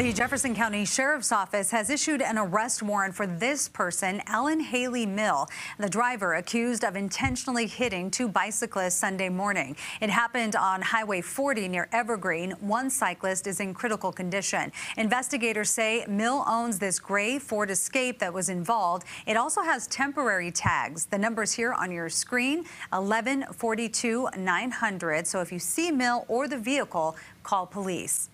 The Jefferson County Sheriff's Office has issued an arrest warrant for this person, Ellen Haley Mill, the driver accused of intentionally hitting two bicyclists Sunday morning. It happened on Highway 40 near Evergreen. One cyclist is in critical condition. Investigators say Mill owns this gray Ford Escape that was involved. It also has temporary tags. The numbers here on your screen 1142 900. So if you see Mill or the vehicle, call police.